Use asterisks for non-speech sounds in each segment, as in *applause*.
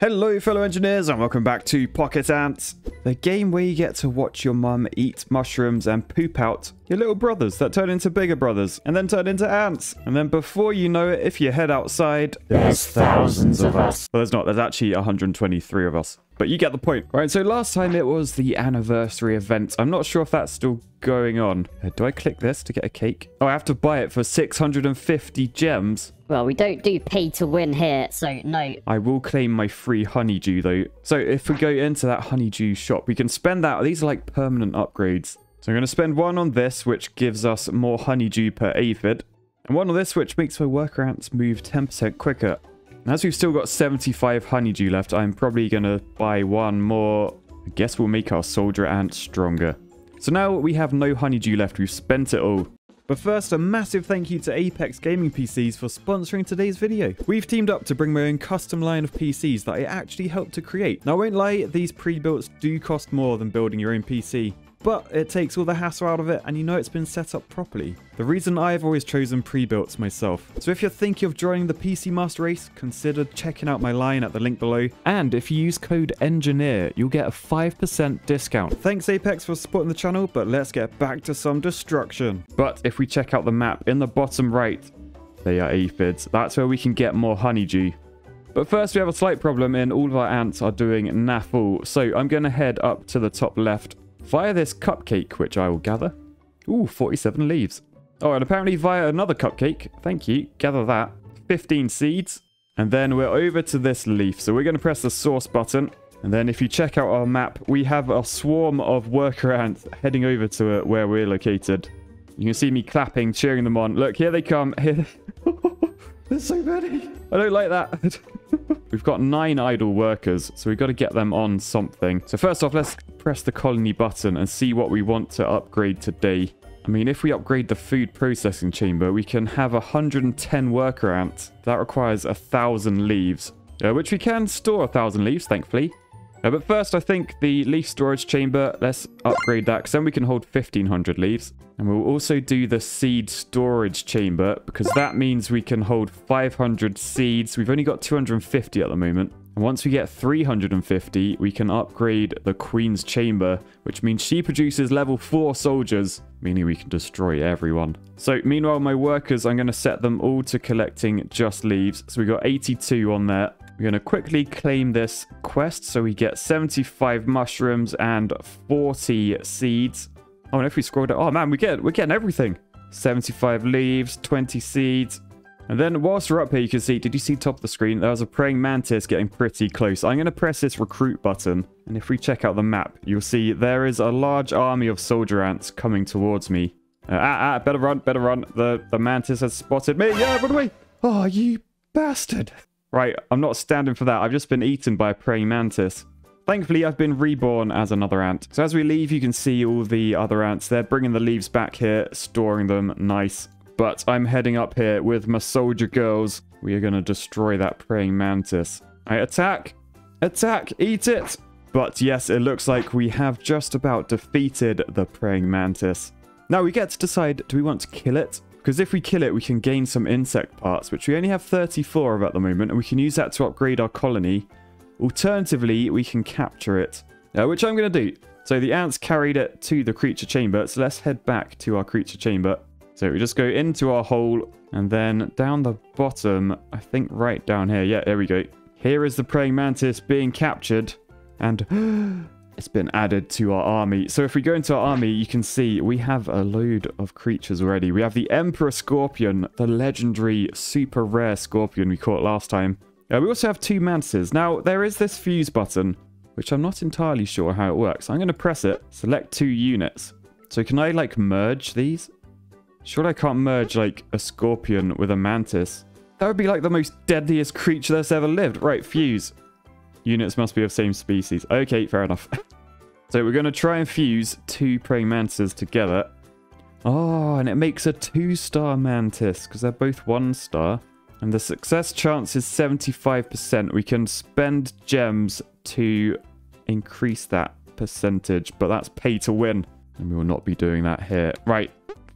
Hello fellow engineers and welcome back to Pocket Ants, the game where you get to watch your mum eat mushrooms and poop out your little brothers that turn into bigger brothers and then turn into ants. And then before you know it, if you head outside, There's thousands of us. well there's not, there's actually 123 of us. But you get the point. Right, so last time it was the anniversary event. I'm not sure if that's still going on. Uh, do I click this to get a cake? Oh, I have to buy it for 650 gems. Well, we don't do pay to win here, so no. I will claim my free honeydew though. So if we go into that honeydew shop, we can spend that. These are like permanent upgrades. So I'm going to spend one on this, which gives us more honeydew per aphid. And one on this, which makes my worker ants move 10% quicker. As we've still got 75 honeydew left, I'm probably going to buy one more. I guess we'll make our soldier ant stronger. So now we have no honeydew left. We've spent it all. But first, a massive thank you to Apex Gaming PCs for sponsoring today's video. We've teamed up to bring my own custom line of PCs that I actually helped to create. Now, I won't lie, these pre-builts do cost more than building your own PC. But it takes all the hassle out of it and you know it's been set up properly. The reason I've always chosen pre-builts myself. So if you're thinking of joining the PC Master Race, consider checking out my line at the link below. And if you use code ENGINEER, you'll get a 5% discount. Thanks Apex for supporting the channel, but let's get back to some destruction. But if we check out the map in the bottom right, they are aphids. That's where we can get more honeydew. But first, we have a slight problem in all of our ants are doing naffle. So I'm going to head up to the top left via this cupcake, which I will gather. Ooh, 47 leaves. Oh, and apparently via another cupcake. Thank you. Gather that. 15 seeds. And then we're over to this leaf. So we're going to press the source button. And then if you check out our map, we have a swarm of worker ants *laughs* heading over to uh, where we're located. You can see me clapping, cheering them on. Look, here they come. *laughs* Here There's *laughs* so many. I don't like that. We've got nine idle workers, so we've got to get them on something. So first off, let's press the colony button and see what we want to upgrade today. I mean, if we upgrade the food processing chamber, we can have 110 worker ants. That requires a thousand leaves, uh, which we can store a thousand leaves, thankfully. Uh, but first, I think the leaf storage chamber, let's upgrade that, because then we can hold 1,500 leaves. And we'll also do the seed storage chamber, because that means we can hold 500 seeds. We've only got 250 at the moment. And once we get 350, we can upgrade the queen's chamber, which means she produces level 4 soldiers, meaning we can destroy everyone. So meanwhile, my workers, I'm going to set them all to collecting just leaves. So we got 82 on there. We're going to quickly claim this quest so we get 75 mushrooms and 40 seeds. Oh, and if we scroll down, oh man, we get, we're getting everything. 75 leaves, 20 seeds. And then whilst we're up here, you can see, did you see top of the screen? There was a praying mantis getting pretty close. I'm going to press this recruit button. And if we check out the map, you'll see there is a large army of soldier ants coming towards me. Uh, ah, ah, better run, better run. The, the mantis has spotted me. Yeah, run away. Oh, you bastard. Right, I'm not standing for that. I've just been eaten by a praying mantis. Thankfully, I've been reborn as another ant. So as we leave, you can see all the other ants. They're bringing the leaves back here, storing them. Nice. But I'm heading up here with my soldier girls. We are going to destroy that praying mantis. I attack. Attack. Eat it. But yes, it looks like we have just about defeated the praying mantis. Now we get to decide, do we want to kill it? Because if we kill it, we can gain some insect parts, which we only have 34 of at the moment, and we can use that to upgrade our colony. Alternatively, we can capture it, uh, which I'm going to do. So the ants carried it to the creature chamber, so let's head back to our creature chamber. So we just go into our hole, and then down the bottom, I think right down here. Yeah, there we go. Here is the praying mantis being captured, and *gasps* it's been added to our army. So if we go into our army, you can see we have a load of creatures already. We have the Emperor Scorpion, the legendary super rare scorpion we caught last time. Uh, we also have two mantises. Now, there is this fuse button, which I'm not entirely sure how it works. I'm going to press it, select two units. So can I, like, merge these? Sure I can't merge, like, a scorpion with a mantis. That would be, like, the most deadliest creature that's ever lived. Right, fuse. Units must be of same species. Okay, fair enough. *laughs* so we're going to try and fuse two praying mantises together. Oh, and it makes a two-star mantis, because they're both one-star. And the success chance is 75%. We can spend gems to increase that percentage, but that's pay to win. And we will not be doing that here. Right,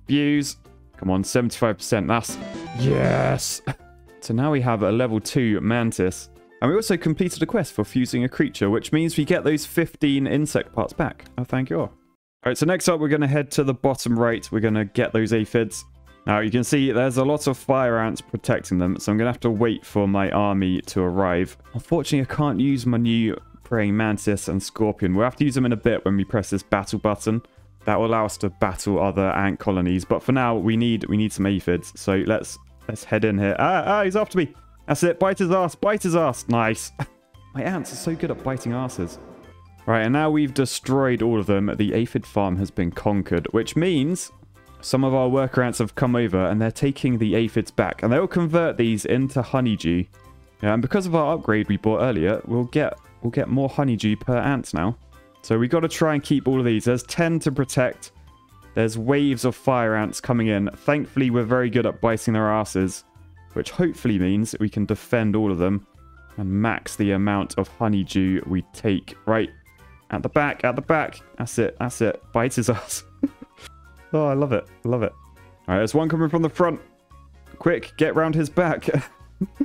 views. Come on, 75%. That's... Yes! *laughs* so now we have a level 2 Mantis. And we also completed a quest for fusing a creature, which means we get those 15 insect parts back. Oh, thank you. all. All right, so next up, we're going to head to the bottom right. We're going to get those aphids. Now, you can see there's a lot of fire ants protecting them, so I'm going to have to wait for my army to arrive. Unfortunately, I can't use my new praying mantis and scorpion. We'll have to use them in a bit when we press this battle button. That will allow us to battle other ant colonies. But for now, we need we need some aphids. So let's let's head in here. Ah, ah, he's after me. That's it. Bite his ass. Bite his ass. Nice. *laughs* My ants are so good at biting asses. Right, and now we've destroyed all of them. The aphid farm has been conquered, which means some of our worker ants have come over and they're taking the aphids back. And they'll convert these into honeydew. Yeah, and because of our upgrade we bought earlier, we'll get we'll get more honeydew per ant now. So we've got to try and keep all of these. There's 10 to protect. There's waves of fire ants coming in. Thankfully, we're very good at biting their asses, which hopefully means we can defend all of them and max the amount of honeydew we take. Right, at the back, at the back. That's it, that's it. Bites ass. *laughs* oh, I love it, love it. All right, there's one coming from the front. Quick, get round his back.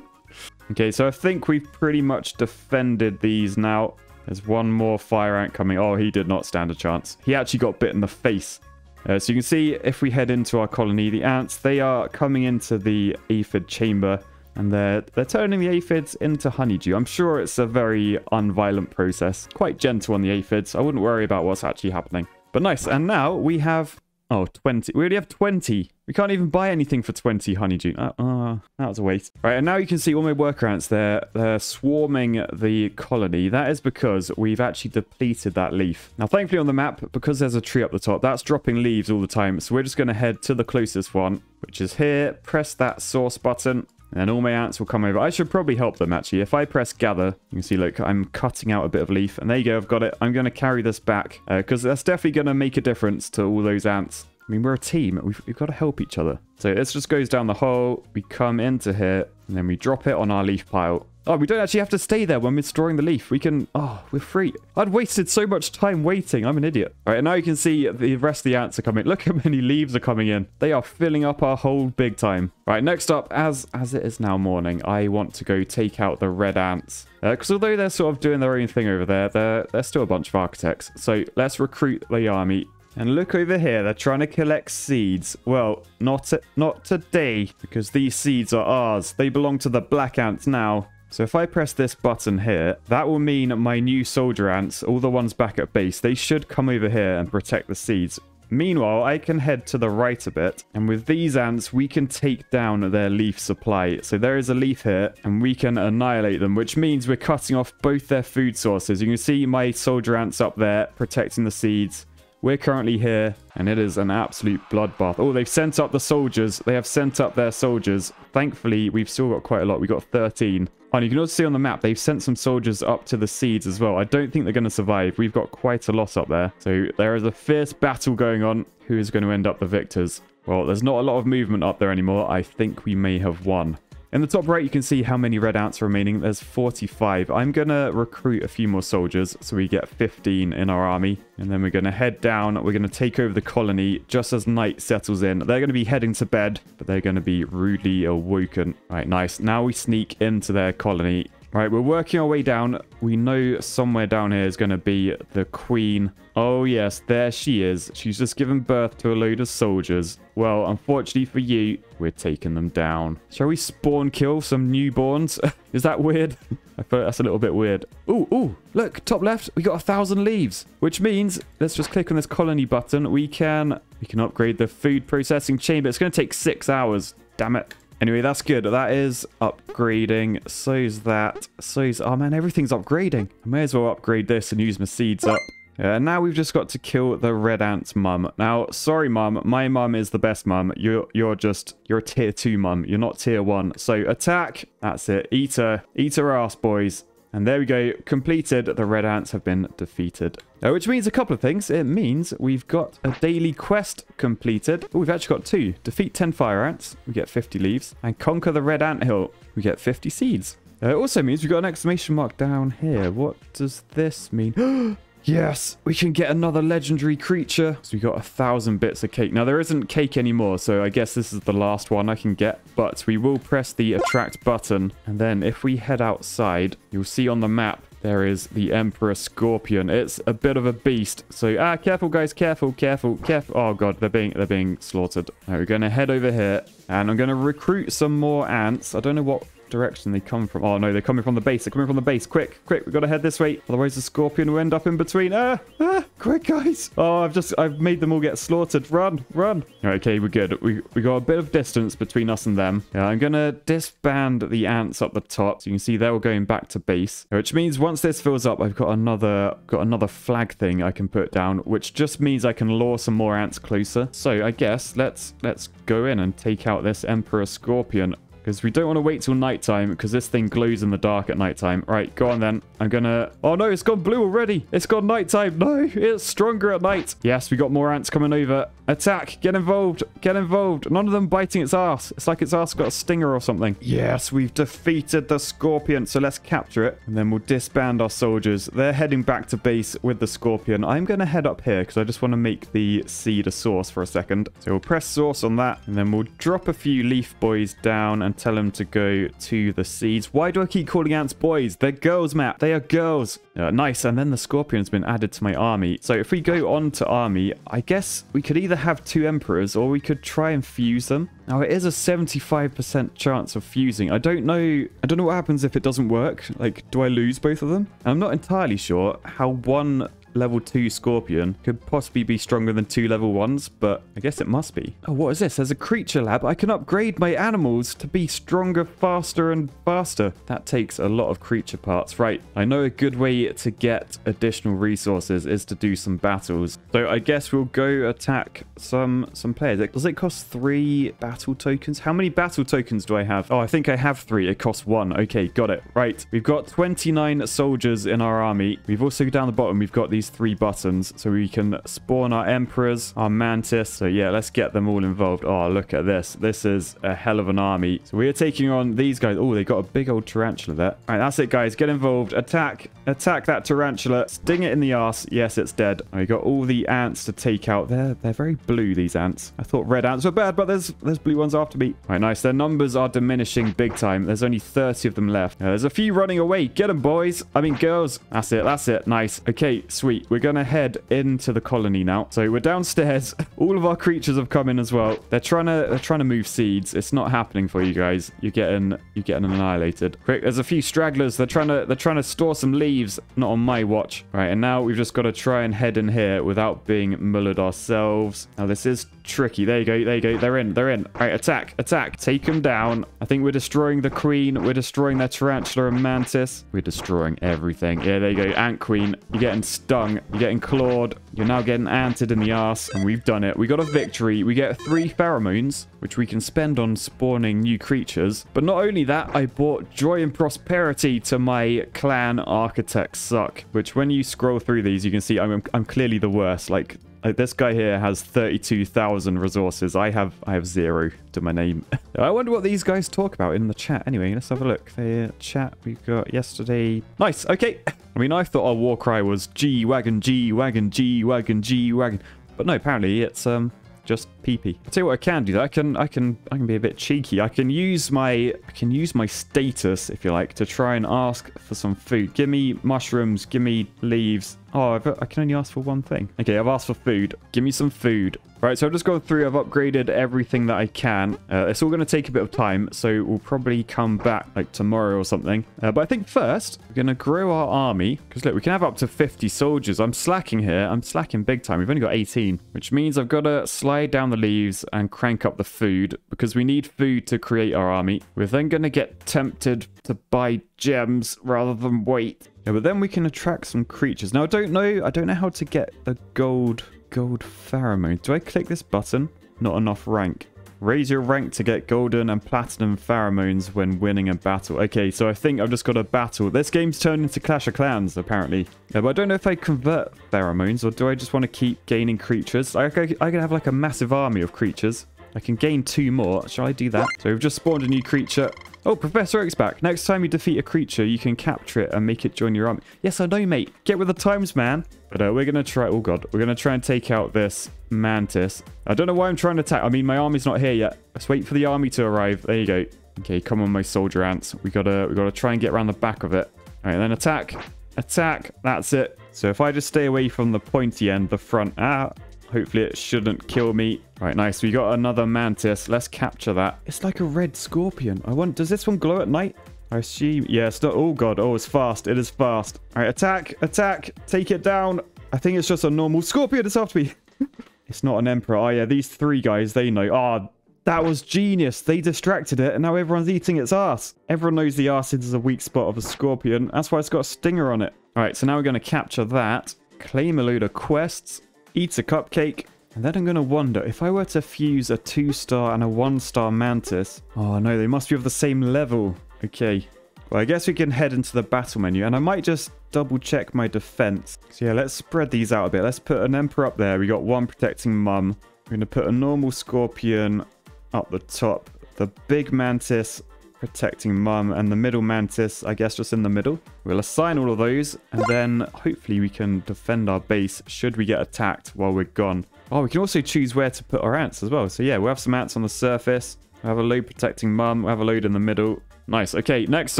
*laughs* okay, so I think we've pretty much defended these now. There's one more fire ant coming. Oh, he did not stand a chance. He actually got bit in the face. Uh, so you can see if we head into our colony, the ants, they are coming into the aphid chamber and they're, they're turning the aphids into honeydew. I'm sure it's a very unviolent process. Quite gentle on the aphids. I wouldn't worry about what's actually happening. But nice. And now we have Oh, 20. We already have 20. We can't even buy anything for 20 honeydew. Uh, uh, that was a waste. Right, and now you can see all my worker ants. They're, they're swarming the colony. That is because we've actually depleted that leaf. Now, thankfully on the map, because there's a tree up the top, that's dropping leaves all the time. So we're just going to head to the closest one, which is here. Press that source button. And all my ants will come over. I should probably help them, actually. If I press gather, you can see, look, I'm cutting out a bit of leaf. And there you go, I've got it. I'm going to carry this back because uh, that's definitely going to make a difference to all those ants. I mean, we're a team. We've, we've got to help each other. So this just goes down the hole. We come into here, and then we drop it on our leaf pile. Oh, we don't actually have to stay there when we're storing the leaf. We can... Oh, we're free. I'd wasted so much time waiting. I'm an idiot. All right, and now you can see the rest of the ants are coming. Look how many leaves are coming in. They are filling up our hole big time. All right, next up, as, as it is now morning, I want to go take out the red ants. Because uh, although they're sort of doing their own thing over there, they're, they're still a bunch of architects. So let's recruit the army and look over here, they're trying to collect seeds. Well, not, not today, because these seeds are ours. They belong to the black ants now. So if I press this button here, that will mean my new soldier ants, all the ones back at base, they should come over here and protect the seeds. Meanwhile, I can head to the right a bit, and with these ants, we can take down their leaf supply. So there is a leaf here, and we can annihilate them, which means we're cutting off both their food sources. You can see my soldier ants up there protecting the seeds. We're currently here, and it is an absolute bloodbath. Oh, they've sent up the soldiers. They have sent up their soldiers. Thankfully, we've still got quite a lot. We've got 13. And you can also see on the map, they've sent some soldiers up to the seeds as well. I don't think they're going to survive. We've got quite a lot up there. So there is a fierce battle going on. Who is going to end up the victors? Well, there's not a lot of movement up there anymore. I think we may have won. In the top right, you can see how many red ants are remaining. There's 45. I'm going to recruit a few more soldiers so we get 15 in our army. And then we're going to head down. We're going to take over the colony just as night settles in. They're going to be heading to bed, but they're going to be rudely awoken. All right, nice. Now we sneak into their colony Right, we're working our way down. We know somewhere down here is going to be the queen. Oh, yes, there she is. She's just given birth to a load of soldiers. Well, unfortunately for you, we're taking them down. Shall we spawn kill some newborns? *laughs* is that weird? *laughs* I thought that's a little bit weird. Ooh, ooh, look, top left, we got a thousand leaves, which means, let's just click on this colony button. We can, we can upgrade the food processing chamber. It's going to take six hours. Damn it. Anyway, that's good. That is upgrading. So's that. So's... Oh, man, everything's upgrading. I may as well upgrade this and use my seeds up. Yeah, now we've just got to kill the red ant's mum. Now, sorry, mum. My mum is the best mum. You're, you're just... You're a tier 2 mum. You're not tier 1. So, attack. That's it. Eat her. Eat her ass, boys. And there we go, completed. The red ants have been defeated. Uh, which means a couple of things. It means we've got a daily quest completed. Oh, we've actually got two. Defeat 10 fire ants, we get 50 leaves. And conquer the red ant hill, we get 50 seeds. Uh, it also means we've got an exclamation mark down here. What does this mean? *gasps* *gasps* Yes, we can get another legendary creature. So we got a thousand bits of cake. Now there isn't cake anymore, so I guess this is the last one I can get. But we will press the attract button. And then if we head outside, you'll see on the map there is the Emperor Scorpion. It's a bit of a beast. So, ah, careful, guys. Careful, careful, careful. Oh, God. They're being they're being slaughtered. We're going to head over here. And I'm going to recruit some more ants. I don't know what direction they come from. Oh, no, they're coming from the base. They're coming from the base. Quick, quick. We've got to head this way. Otherwise, the scorpion will end up in between. Ah, ah, quick, guys. Oh, I've just, I've made them all get slaughtered. Run, run. Okay, we're good. We, we got a bit of distance between us and them. I'm going to disband the ants up the top. So you can see they're all going back to base, which means once this fills up, I've got another, got another flag thing I can put down, which just means I can lure some more ants closer. So I guess let's, let's go in and take out this Emperor Scorpion. Because we don't want to wait till nighttime because this thing glows in the dark at nighttime. Right, go on then. I'm gonna... Oh no, it's gone blue already. It's gone nighttime. No, it's stronger at night. Yes, we got more ants coming over. Attack. Get involved. Get involved. None of them biting its ass. It's like its ass got a stinger or something. Yes, we've defeated the scorpion. So let's capture it. And then we'll disband our soldiers. They're heading back to base with the scorpion. I'm going to head up here because I just want to make the seed a source for a second. So we'll press source on that. And then we'll drop a few leaf boys down and tell them to go to the seeds. Why do I keep calling ants boys? They're girls, Matt. They are girls. Uh, nice. And then the scorpion's been added to my army. So if we go on to army, I guess we could either have two emperors or we could try and fuse them. Now it is a 75% chance of fusing. I don't know. I don't know what happens if it doesn't work. Like, do I lose both of them? I'm not entirely sure how one level 2 Scorpion could possibly be stronger than two level 1s, but I guess it must be. Oh, what is this? There's a creature lab. I can upgrade my animals to be stronger, faster, and faster. That takes a lot of creature parts. Right, I know a good way to get additional resources is to do some battles. So I guess we'll go attack some, some players. Does it cost three battle tokens? How many battle tokens do I have? Oh, I think I have three. It costs one. Okay, got it. Right, we've got 29 soldiers in our army. We've also down the bottom, we've got these three buttons so we can spawn our emperors, our mantis. So yeah, let's get them all involved. Oh, look at this. This is a hell of an army. So we are taking on these guys. Oh, they got a big old tarantula there. All right, that's it, guys. Get involved. Attack. Attack that tarantula. Sting it in the ass. Yes, it's dead. We got all the ants to take out. They're, they're very blue, these ants. I thought red ants were bad, but there's, there's blue ones after me. All right, nice. Their numbers are diminishing big time. There's only 30 of them left. Uh, there's a few running away. Get them, boys. I mean, girls. That's it. That's it. Nice. Okay, sweet. We're going to head into the colony now. So we're downstairs. *laughs* All of our creatures have come in as well. They're trying to they're trying to move seeds. It's not happening for you guys. You're getting you're getting annihilated. Quick, there's a few stragglers. They're trying to they're trying to store some leaves. Not on my watch. Right, and now we've just got to try and head in here without being mullered ourselves. Now this is tricky. There you go. There you go. They're in. They're in. All right, attack. Attack. Take them down. I think we're destroying the queen. We're destroying their tarantula and mantis. We're destroying everything. Yeah, there you go. Ant queen. You're getting stung. You're getting clawed. You're now getting anted in the ass. And we've done it. We got a victory. We get three pheromones, which we can spend on spawning new creatures. But not only that, I bought joy and prosperity to my clan architects suck. Which when you scroll through these, you can see I'm, I'm clearly the worst. Like like this guy here has 32,000 resources. I have I have zero to my name. *laughs* I wonder what these guys talk about in the chat. Anyway, let's have a look. The uh, chat we've got yesterday. Nice. Okay. *laughs* I mean, I thought our war cry was G wagon, G wagon, G wagon, G wagon, but no. Apparently, it's um just pee. I'll tell you what I can do. I can I can I can be a bit cheeky. I can use my I can use my status, if you like, to try and ask for some food. Give me mushrooms, give me leaves. Oh, I can only ask for one thing. Okay, I've asked for food. Give me some food. Right, so I've just gone through. I've upgraded everything that I can. Uh, it's all going to take a bit of time, so we'll probably come back like tomorrow or something. Uh, but I think first, we're going to grow our army. Because look, we can have up to 50 soldiers. I'm slacking here. I'm slacking big time. We've only got 18, which means I've got to slide down the leaves and crank up the food because we need food to create our army. We're then going to get tempted to buy gems rather than wait. Yeah, but then we can attract some creatures. Now, I don't know. I don't know how to get the gold gold pheromone. Do I click this button? Not enough rank. Raise your rank to get golden and platinum pheromones when winning a battle. Okay, so I think I've just got a battle. This game's turned into Clash of Clans, apparently. Yeah, but I don't know if I convert pheromones or do I just want to keep gaining creatures? I, I, I can have like a massive army of creatures. I can gain two more. Shall I do that? So we've just spawned a new creature. Oh, Professor Oak's back. Next time you defeat a creature, you can capture it and make it join your army. Yes, I know, mate. Get with the times, man. But uh, we're going to try... Oh, God. We're going to try and take out this mantis. I don't know why I'm trying to attack. I mean, my army's not here yet. Let's wait for the army to arrive. There you go. Okay, come on, my soldier ants. We gotta, we gotta try and get around the back of it. All right, then attack. Attack. That's it. So if I just stay away from the pointy end, the front... Ah, Hopefully it shouldn't kill me. Right, nice. We got another mantis. Let's capture that. It's like a red scorpion. I want... Does this one glow at night? I assume... Yeah, it's not... Oh, God. Oh, it's fast. It is fast. All right, attack. Attack. Take it down. I think it's just a normal scorpion. It's after me. *laughs* it's not an emperor. Oh, yeah. These three guys, they know. Oh, that was genius. They distracted it, and now everyone's eating its ass. Everyone knows the ass is a weak spot of a scorpion. That's why it's got a stinger on it. All right, so now we're going to capture that. Claim a load of quests eats a cupcake, and then I'm going to wonder, if I were to fuse a 2-star and a 1-star Mantis... Oh no, they must be of the same level. Okay. Well, I guess we can head into the battle menu, and I might just double check my defense. So yeah, let's spread these out a bit. Let's put an Emperor up there. We got one protecting Mum. We're going to put a normal Scorpion up the top. The big Mantis protecting mum and the middle mantis i guess just in the middle. We'll assign all of those and then hopefully we can defend our base should we get attacked while we're gone. Oh we can also choose where to put our ants as well. So yeah we'll have some ants on the surface. We'll have a load protecting mum. We'll have a load in the middle. Nice. Okay next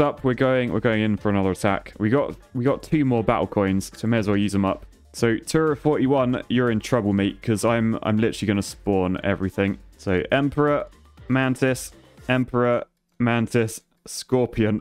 up we're going we're going in for another attack. We got we got two more battle coins so may as well use them up. So Tura 41 you're in trouble mate because i'm i'm literally going to spawn everything. So emperor mantis emperor Mantis, Scorpion.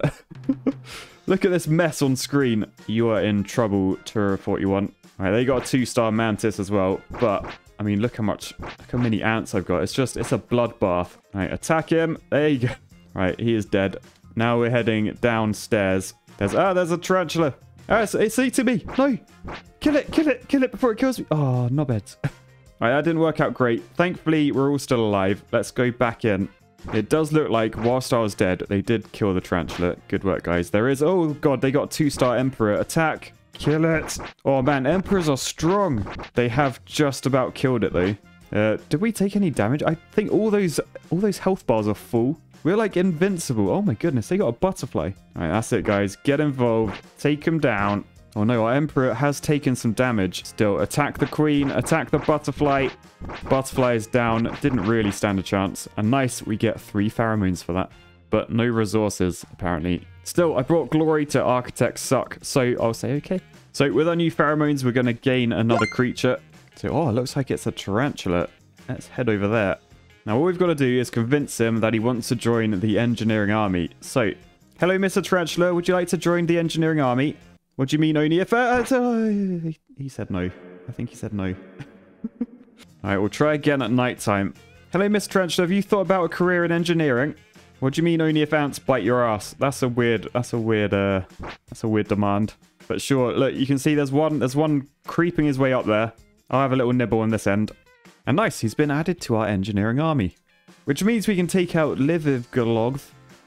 *laughs* Look at this mess on screen. You are in trouble, Tura 41. All right, they got a two-star Mantis as well, but I mean, look how much, look how many ants I've got. It's just, it's a bloodbath. All right, attack him. There you go. All right, he is dead. Now we're heading downstairs. There's, ah, there's a tarantula. Ah, it's, it's eating me. No. Kill it, kill it, kill it before it kills me. Oh, knobheads. All *laughs* right, that didn't work out great. Thankfully, we're all still alive. Let's go back in. It does look like whilst I was dead, they did kill the tarantula. Good work, guys. There is... Oh, God, they got two-star Emperor. Attack. Kill it. Oh, man, Emperors are strong. They have just about killed it, though. Uh, did we take any damage? I think all those all those health bars are full. We're like invincible. Oh my goodness, they got a butterfly. All right, that's it, guys. Get involved. Take them down. Oh no, our Emperor has taken some damage. Still, attack the Queen, attack the Butterfly. Butterfly is down, didn't really stand a chance. And nice, we get three pheromones for that. But no resources, apparently. Still, I brought glory to Architect Suck, so I'll say okay. So with our new pheromones, we're going to gain another creature. So, oh, looks like it's a tarantula. Let's head over there. Now, all we've got to do is convince him that he wants to join the engineering army. So, hello, Mr. Tarantula. Would you like to join the engineering army? What do you mean only if... Uh, uh, he said no. I think he said no. *laughs* Alright, we'll try again at night time. Hello, Miss Trenchler. Have you thought about a career in engineering? What do you mean only if ants bite your ass? That's a weird... That's a weird... Uh, that's a weird demand. But sure, look, you can see there's one... There's one creeping his way up there. I'll have a little nibble on this end. And nice, he's been added to our engineering army. Which means we can take out Liviv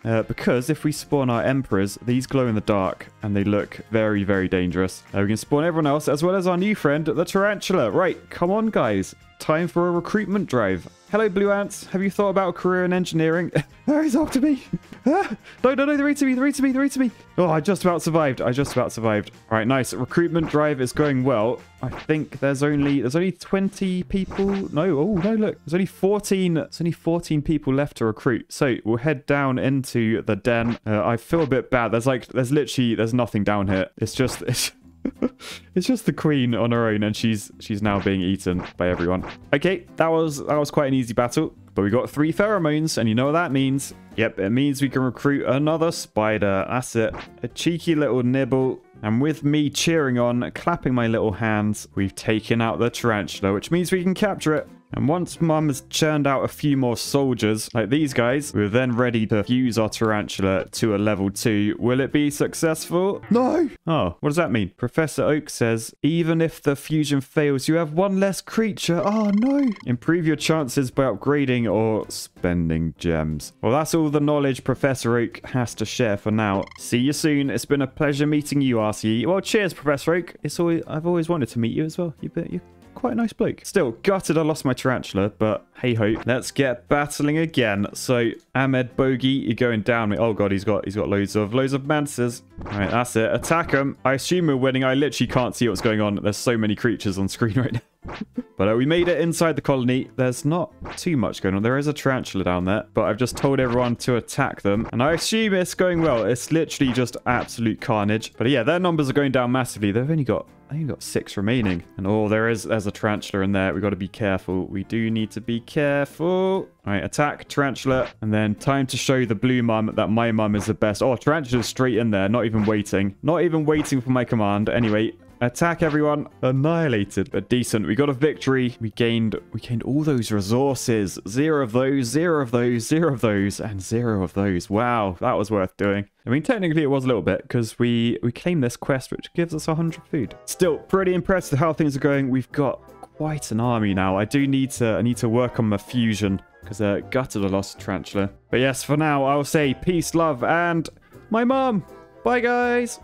uh, because if we spawn our emperors, these glow in the dark and they look very, very dangerous. Uh, we can spawn everyone else as well as our new friend, the tarantula. Right, come on, guys. Time for a recruitment drive. Hello, Blue Ants. Have you thought about a career in engineering? *laughs* oh, he's after me. *laughs* ah, no, no, no, they're eating me. They're eating me. They're eating me. Oh, I just about survived. I just about survived. All right, nice. Recruitment drive is going well. I think there's only there's only 20 people. No, oh no, look, there's only 14. There's only 14 people left to recruit. So we'll head down into the den. Uh, I feel a bit bad. There's like there's literally there's nothing down here. It's just *laughs* it's *laughs* it's just the queen on her own and she's she's now being eaten by everyone. Okay, that was that was quite an easy battle. But we got three pheromones, and you know what that means. Yep, it means we can recruit another spider. That's it. A cheeky little nibble. And with me cheering on, clapping my little hands, we've taken out the tarantula, which means we can capture it. And once Mum has churned out a few more soldiers, like these guys, we're then ready to fuse our tarantula to a level 2. Will it be successful? No! Oh, what does that mean? Professor Oak says, even if the fusion fails, you have one less creature. Oh, no! Improve your chances by upgrading or spending gems. Well, that's all the knowledge Professor Oak has to share for now. See you soon. It's been a pleasure meeting you, RCE. Well, cheers, Professor Oak. It's always, I've always wanted to meet you as well. You, bet you quite a nice bloke. Still, gutted I lost my tarantula, but hey ho. Let's get battling again. So Ahmed Bogey, you're going down. Oh god, he's got he's got loads of loads of mances. All right, that's it. Attack him. I assume we're winning. I literally can't see what's going on. There's so many creatures on screen *laughs* right now. but uh, we made it inside the colony. There's not too much going on. There is a tarantula down there, but I've just told everyone to attack them. And I assume it's going well. It's literally just absolute carnage. But yeah, their numbers are going down massively. They've only got I think got six remaining. And oh, there is there's a tarantula in there. We've got to be careful. We do need to be careful. All right, attack tarantula. And then time to show the blue mum that my mum is the best. Oh, tarantula's straight in there. Not even waiting. Not even waiting for my command. Anyway, Attack everyone. Annihilated. But decent. We got a victory. We gained we gained all those resources. Zero of those, zero of those, zero of those, and zero of those. Wow, that was worth doing. I mean, technically it was a little bit because we, we claimed this quest, which gives us 100 food. Still, pretty impressed with how things are going. We've got quite an army now. I do need to I need to work on my fusion because uh, gutted a lost tarantula. But yes, for now, I'll say peace, love, and my mom. Bye, guys.